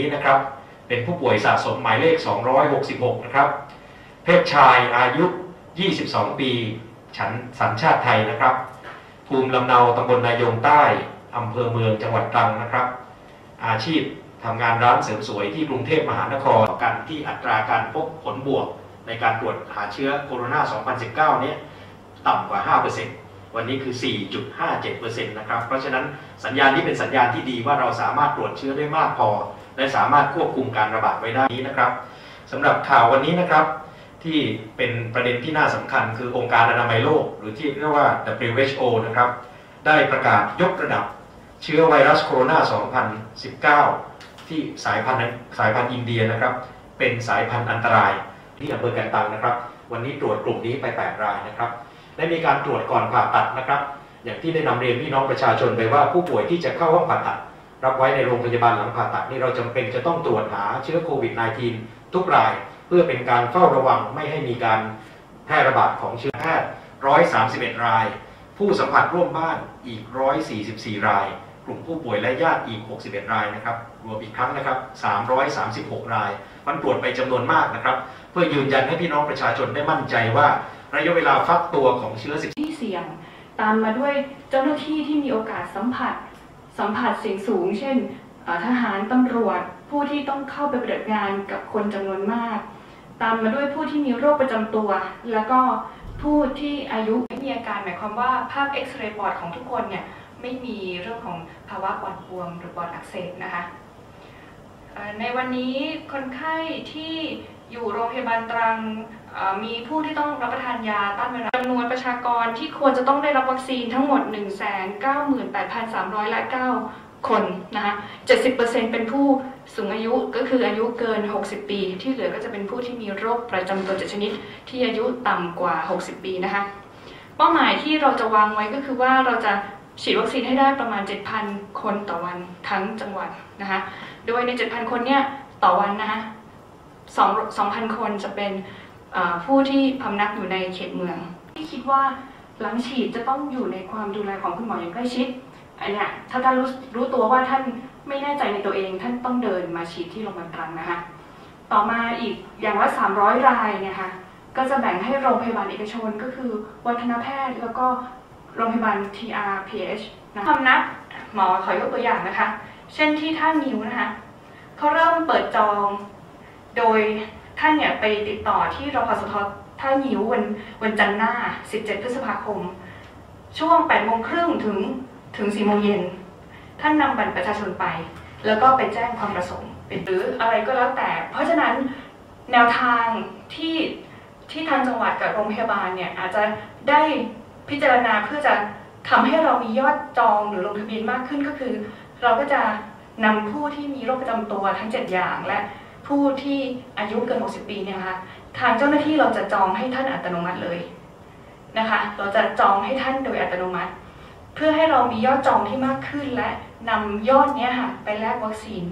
นี้นะครับ เป็นผู้ป่วยสะสมหมายเลข 266 นะครับ เพศชายอายุ 22 ปีฉันสัญชาติไทยนะครับ ภูมิลำเนาตำบลนายงใต้อำเภอเมืองจังหวัดตรังนะครับ อาชีพทำงานร้านเสริมสวยที่กรุงเทพมหานครกันที่อัตราการพบผลบวกในการตรวจหาเชื้อโคโรนา 2019 เนี่ยต่ำกว่า 5%วันนี้คือ 4.57%นะครับ เพราะฉะนั้นสัญญาณนี้เป็นสัญญาณที่ดีว่าเราสามารถตรวจเชื้อได้มากพอ และสามารถควบคุมการระบาดไว้ได้นี้นะครับสำหรับข่าววันนี้นะครับ ที่เป็นประเด็นที่น่าสำคัญคือองค์การอนามัยโลก หรือที่เรียกว่า WHO นะครับได้ประกาศยกระดับเชื้อไวรัสโคโรนา 2019 ที่สายพันธุ์สายพันธุ์อินเดียนะครับ เป็นสายพันธุ์อันตรายที่อำเภอกันตังนะครับ วันนี้ตรวจกลุ่มนี้ไป 8 รายนะครับได้มีการตรวจก่อนผ่าตัดนะครับ อย่างที่ได้นำเรียนพี่น้องประชาชนไปว่าผู้ป่วยที่จะเข้าห้องผ่าตัด รับไว้ในโรงพยาบาลหลังผ่าตัดนี่เราจำเป็นจะต้องตรวจหาเชื้อโควิด -19 ทุกรายเพื่อเป็นการเฝ้าระวังไม่ให้มีการแพร่ระบาดของเชื้อแพทย์131 ราย ผู้สัมผัสร่วมบ้านอีก 144 ราย กลุ่มผู้ป่วยและญาติอีก 61 รายนะครับรวมอีกครั้งนะครับ 336 ราย มันตรวจไปจำนวนมากนะครับ เพื่อยืนยันให้พี่น้องประชาชนได้มั่นใจว่าระยะเวลาฟักตัวของเชื้อที่เสี่ยง ตามมาด้วยเจ้าหน้าที่ที่มีโอกาสสัมผัส สัมผัสเสี่ยงสูง เช่นทหารตำรวจผู้ที่ต้องเข้าไปปฏิบัติงานกับคนจำนวนมาก ตามมาด้วยผู้ที่มีโรคประจำตัว แล้วก็ผู้ที่อายุไม่มีอาการหมายความว่าภาพเอ็กซเรย์ปอดของทุกคนเนี่ยไม่มีเรื่องของภาวะปอดบวมหรือปอดอักเสบนะคะในวันนี้คนไข้ที่ อยู่โรงพยาบาลตรังมีผู้ที่ต้องรับประทานยาต้านไวรัสจำนวนประชากรที่ควรจะต้องได้รับวัคซีนทั้งหมด 198,300ละ9คนนะคะ70%เป็นผู้สูงอายุก็คืออายุเกิน 60 ปี ที่เหลือก็จะเป็นผู้ที่มีโรคประจำตัว7ชนิด ที่อายุต่ำกว่า 60 ปีนะคะ เป้าหมายที่เราจะวางไว้ก็คือว่าเราจะฉีดวัคซีนให้ได้ประมาณ 7,000 คนต่อวันทั้งจังหวัดนะคะ โดยใน 7,000 คนเนี่ยต่อวันนะคะ 2,000 คนจะเป็นผู้ที่พำนักอยู่ในเขตเมือง ที่คิดว่าหลังฉีดจะต้องอยู่ในความดูแลของคุณหมออย่างใกล้ชิดอันนี้ถ้าท่านรู้รู้ตัวว่าท่านไม่แน่ใจในตัวเอง ท่านต้องเดินมาฉีดที่โรงพยาบาลตรังนะคะ ต่อมาอีกอย่างละ300 รายเนี่ยค่ะก็จะแบ่งให้โรงพยาบาลเอกชนก็คือ วัฒนแพทย์แล้วก็โรงพยาบาล TRPH นะคำนับหมอขอยกตัวอย่างนะคะ เช่นที่ท่านิ้วนะคะเขาเริ่มเปิดจอง โดยท่านเนี่ยไปติดต่อที่รพสทท่านิ้ววันวันจันทร์หน้า 17 พฤษภาคม ช่วง8โมงครึ่งถึงถึง4โมงเย็น ท่านนำบัตรประชาชนไป แล้วก็ไปแจ้งความประสงค์หรืออะไรก็แล้วแต่ เพราะฉะนั้นแนวทางที่ที่ทางจังหวัดกับโรงพยาบาลเนี่ยอาจจะได้พิจารณาเพื่อจะทำให้เรามียอดจองหรือลงทะเบียนมากขึ้นก็คือ เราก็จะนำผู้ที่มีโรคประจำตัวทั้ง 7 อย่างและ ผู้ที่อายุเกิน 60 ปีเนี่ยนะคะทางเจ้าหน้าที่เราจะจองให้ท่านอัตโนมัติเลยนะคะ เราจะจองให้ท่านโดยอัตโนมัติ เพื่อให้เรามียอดจองที่มากขึ้นและนำยอดนี้ค่ะไปแลกวัคซีน